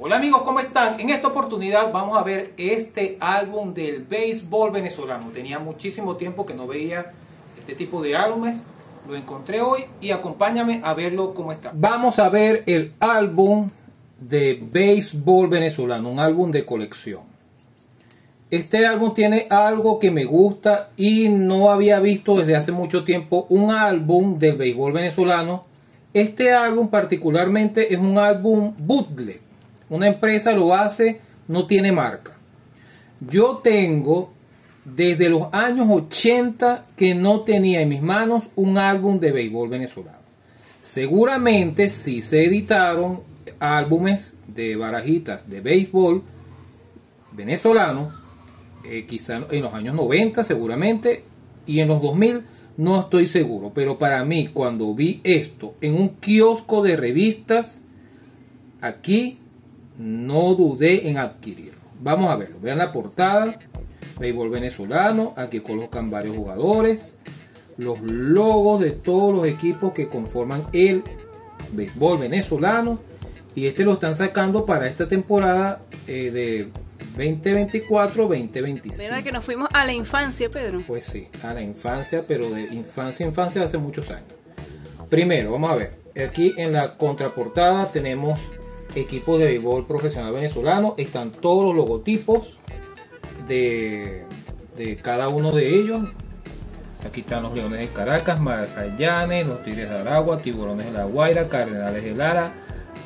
Hola amigos, ¿cómo están? En esta oportunidad vamos a ver este álbum del béisbol venezolano. Tenía muchísimo tiempo que no veía este tipo de álbumes. Lo encontré hoy y acompáñame a verlo cómo está. Vamos a ver el álbum de béisbol venezolano, un álbum de colección. Este álbum tiene algo que me gusta y no había visto desde hace mucho tiempo un álbum del béisbol venezolano. Este álbum particularmente es un álbum bootleg. Una empresa lo hace, no tiene marca. Yo tengo desde los años 80 que no tenía en mis manos un álbum de béisbol venezolano. Seguramente sí se editaron álbumes de barajitas de béisbol venezolano eh, quizá en los años 90 seguramente, y en los 2000 no estoy seguro, pero para mí cuando vi esto en un kiosco de revistas, aquí no dudé en adquirirlo. Vamos a verlo, vean la portada, béisbol venezolano, aquí colocan varios jugadores, los logos de todos los equipos que conforman el béisbol venezolano, y este lo están sacando para esta temporada eh, de 2024-2025. ¿Verdad que nos fuimos a la infancia, Pedro? Pues sí, a la infancia, pero de infancia a infancia hace muchos años. Primero, vamos a ver. Aquí en la contraportada tenemos equipos de béisbol profesional venezolano. Están todos los logotipos de, de cada uno de ellos. Aquí están los Leones de Caracas, Magallanes, los Tigres de Aragua, Tiburones de la Guaira, Cardenales de Lara,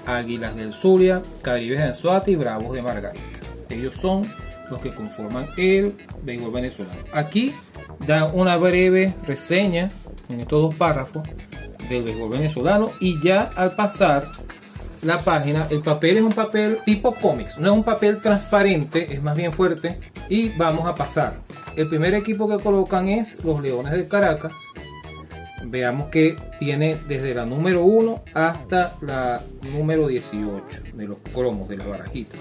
Águilas del Zulia, Caribes de Anzuate y Bravos de Margarita. Ellos son los que conforman el béisbol venezolano. Aquí da una breve reseña en estos dos párrafos del béisbol venezolano y ya al pasar la página, el papel es un papel tipo cómics, no es un papel transparente, es más bien fuerte y vamos a pasar. El primer equipo que colocan es los Leones de Caracas. Veamos que tiene desde la número 1 hasta la número 18 de los cromos, de las barajitas.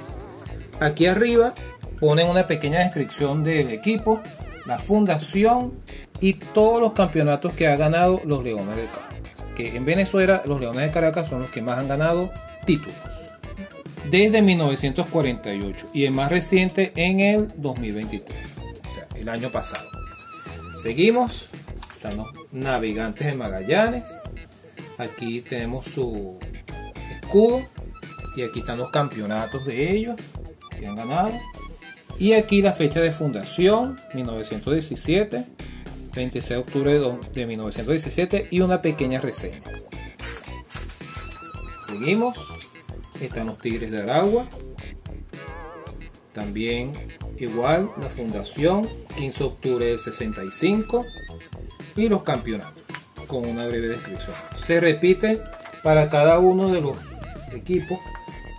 Aquí arriba ponen una pequeña descripción del equipo, la fundación y todos los campeonatos que ha ganado los Leones de Caracas. Que en Venezuela los Leones de Caracas son los que más han ganado títulos. Desde 1948 y el más reciente en el 2023, o sea, el año pasado. Seguimos, están los navegantes de Magallanes. Aquí tenemos su escudo y aquí están los campeonatos de ellos han ganado. Y aquí la fecha de fundación, 1917, 26 de octubre de 1917 y una pequeña reseña. Seguimos. Están los Tigres de Aragua. También igual la fundación, 15 de octubre de 65 y los campeonatos con una breve descripción. Se repite para cada uno de los equipos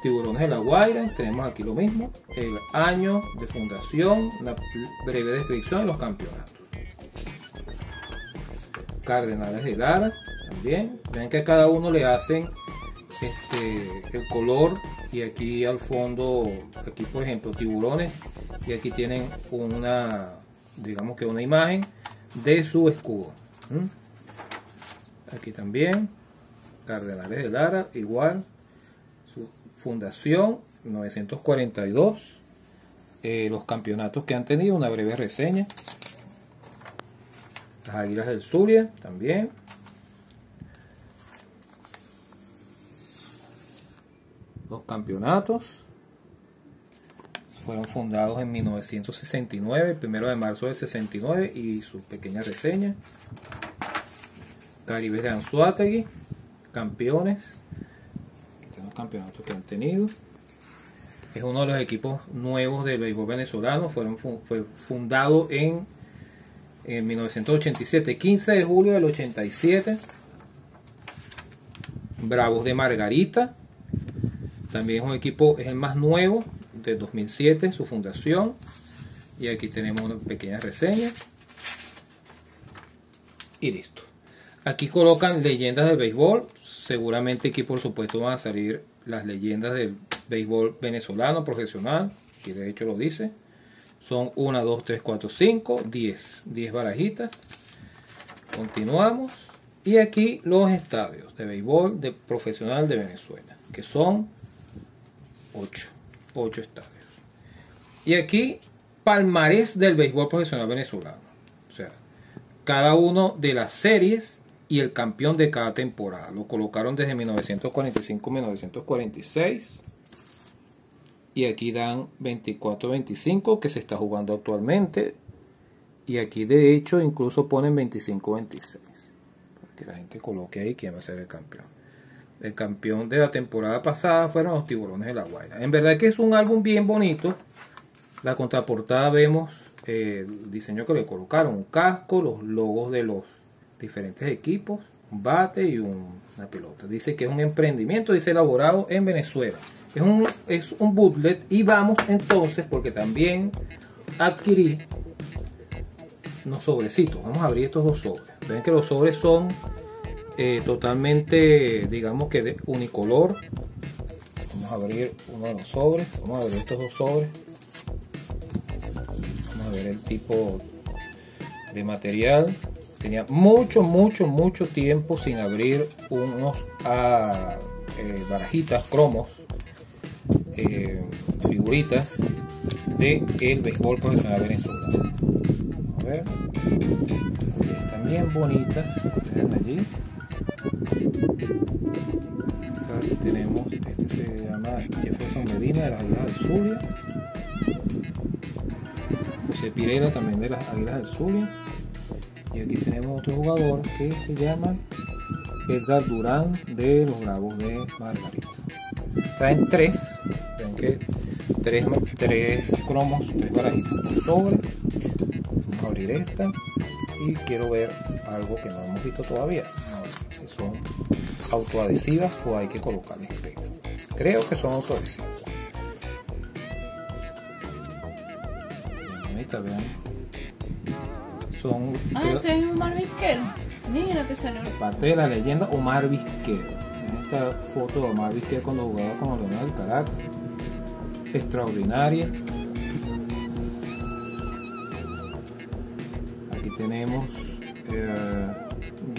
Tiburones de la Guaira, tenemos aquí lo mismo, el año de fundación, la breve descripción de los campeonatos. Cardenales de Lara, también, ven que a cada uno le hacen este, el color y aquí al fondo, aquí por ejemplo tiburones y aquí tienen una, digamos que una imagen de su escudo. Aquí también, Cardenales de Lara, igual, fundación 942, eh, los campeonatos que han tenido, una breve reseña. Las Águilas del Zulia también. Campeonatos fueron fundados en 1969, el primero de marzo del 69 y su pequeña reseña. Caribes de Anzuategui, campeones campeonatos que han tenido. Es uno de los equipos nuevos del béisbol venezolano. Fueron, fue fundado en, en 1987, 15 de julio del 87. Bravos de Margarita. También es un equipo, es el más nuevo de 2007, su fundación. Y aquí tenemos una pequeña reseña. Y listo. Aquí colocan leyendas del béisbol. Seguramente aquí por supuesto van a salir las leyendas del béisbol venezolano profesional, que de hecho lo dice. Son 1, 2, 3, 4, 5, 10. 10 barajitas. Continuamos. Y aquí los estadios de béisbol de profesional de Venezuela, que son 8. 8 estadios. Y aquí, palmarés del béisbol profesional venezolano. O sea, cada uno de las series y el campeón de cada temporada. Lo colocaron desde 1945-1946. Y aquí dan 24-25 que se está jugando actualmente. Y aquí de hecho incluso ponen 25-26. Para que la gente coloque ahí quién va a ser el campeón. El campeón de la temporada pasada fueron los tiburones de la Guaira. En verdad que es un álbum bien bonito. La contraportada vemos eh, el diseño que le colocaron. Un casco, los logos de los diferentes equipos, un bate y una pelota. Dice que es un emprendimiento, dice elaborado en Venezuela. Es un, es un bootlet y vamos entonces, porque también adquirí unos sobrecitos. Vamos a abrir estos dos sobres. Ven que los sobres son eh, totalmente, digamos que de unicolor. Vamos a abrir uno de los sobres. Vamos a abrir estos dos sobres. Vamos a ver el tipo de material. Tenía mucho, mucho, mucho tiempo sin abrir unos ah, eh, barajitas, cromos, eh, figuritas de el béisbol profesional venezolano. A ver, están bien bonitas. Allí. Acá tenemos, este se llama Jefferson Medina de las Águilas del Zulia. José Pirela también de las Águilas del Zulia. Y aquí tenemos otro jugador que se llama Edgar Durán de los Bravos de Margarita. Traen tres, ven que tres, tres cromos, tres barajitas sobre. Vamos a abrir esta y quiero ver algo que no hemos visto todavía. Autoadhesivas o hay que colocarles creo. Creo que son autoadhesivas. Bonita, vean. Son Ah, ese es Omar Vizquel. Mira, te salió. parte de la leyenda Omar Vizquel. En esta foto de Omar Vizquel cuando jugaba con los Leones del Caracas. Extraordinaria. Aquí tenemos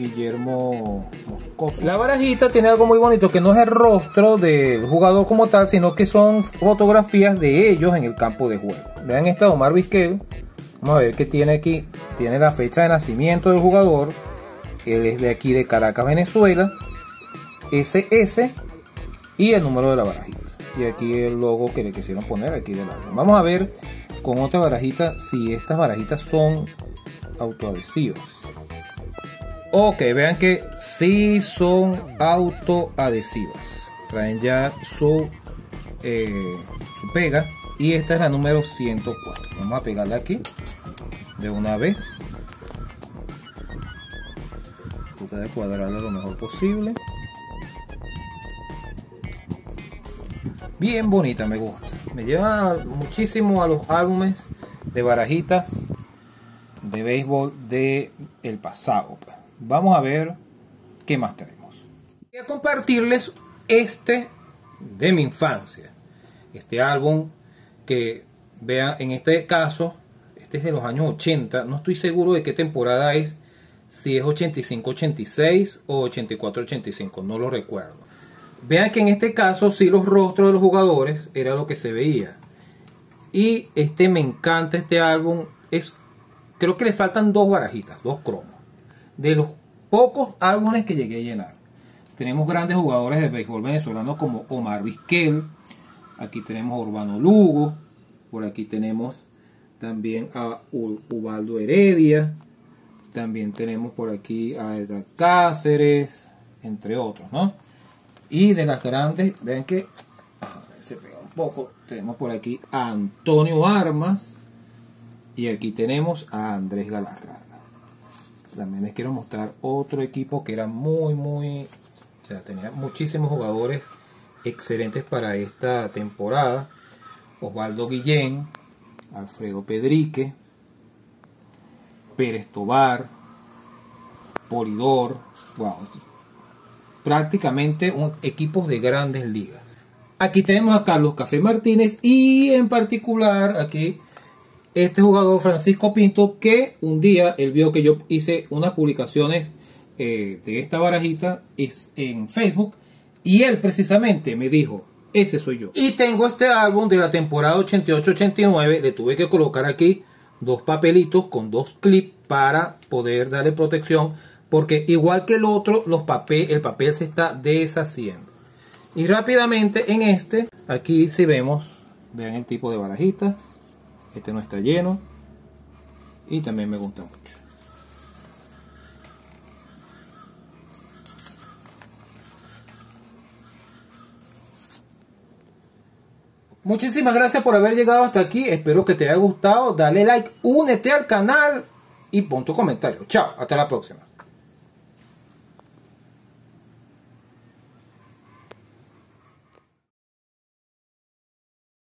Guillermo Moscoso. La barajita tiene algo muy bonito que no es el rostro del jugador como tal, sino que son fotografías de ellos en el campo de juego. Vean esta Omar Vizquel. Vamos a ver qué tiene aquí. Tiene la fecha de nacimiento del jugador. Él es de aquí de Caracas, Venezuela. SS y el número de la barajita. Y aquí el logo que le quisieron poner aquí del álbum. Vamos a ver con otra barajita si estas barajitas son autoadhesivas. Ok, vean que sí son autoadhesivas. Traen ya su, eh, su pega. Y esta es la número 104. Vamos a pegarla aquí de una vez. Tratar de cuadrarla lo mejor posible. Bien bonita, me gusta. Me lleva muchísimo a los álbumes de barajitas de béisbol de el pasado. Vamos a ver qué más tenemos. Voy a compartirles este de mi infancia. Este álbum que vean en este caso, este es de los años 80. No estoy seguro de qué temporada es. Si es 85-86 o 84-85. No lo recuerdo. Vean que en este caso sí los rostros de los jugadores era lo que se veía. Y este me encanta este álbum. Es, creo que le faltan dos barajitas, dos cromos. De los pocos álbumes que llegué a llenar. Tenemos grandes jugadores de béisbol venezolano como Omar Vizquel. Aquí tenemos a Urbano Lugo. Por aquí tenemos también a Ubaldo Heredia. También tenemos por aquí a Edgar Cáceres, entre otros, ¿no? Y de las grandes, ven que se pega un poco. Tenemos por aquí a Antonio Armas. Y aquí tenemos a Andrés Galarraga. También les quiero mostrar otro equipo que era muy, muy. O sea, tenía muchísimos jugadores excelentes para esta temporada. Osvaldo Guillén, Alfredo Pedrique, Pérez Tobar, Polidor. Prácticamente un, equipos de grandes ligas. Aquí tenemos a Carlos Café Martínez y en particular aquí este jugador Francisco Pinto que un día él vio que yo hice unas publicaciones eh, de esta barajita en Facebook y él precisamente me dijo ese soy yo. Y tengo este álbum de la temporada 88-89. Le tuve que colocar aquí dos papelitos con dos clips para poder darle protección. Porque igual que el otro, los papel, el papel se está deshaciendo. Y rápidamente en este, aquí si vemos, vean el tipo de barajitas. Este no está lleno. Y también me gusta mucho. Muchísimas gracias por haber llegado hasta aquí. Espero que te haya gustado. Dale like, únete al canal y pon tu comentario. Chao, hasta la próxima.